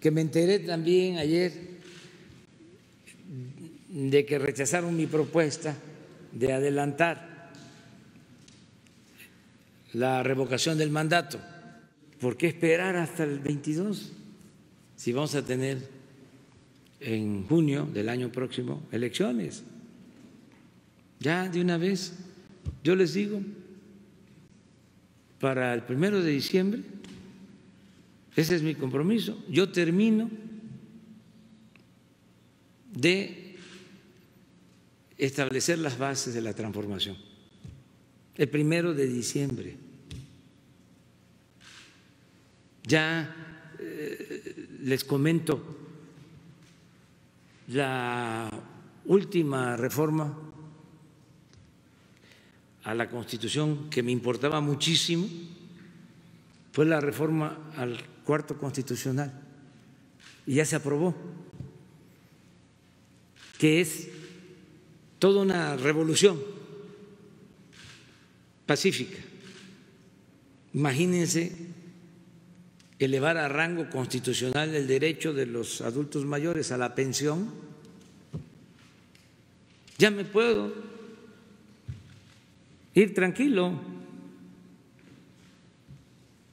que me enteré también ayer de que rechazaron mi propuesta de adelantar la revocación del mandato. ¿Por qué esperar hasta el 22 si vamos a tener en junio del año próximo elecciones? Ya de una vez, yo les digo, para el primero de diciembre, ese es mi compromiso, yo termino de establecer las bases de la transformación. El primero de diciembre. Ya eh, les comento la última reforma a la Constitución que me importaba muchísimo fue la reforma al cuarto constitucional y ya se aprobó, que es toda una revolución pacífica. Imagínense elevar a rango constitucional el derecho de los adultos mayores a la pensión. Ya me puedo ir tranquilo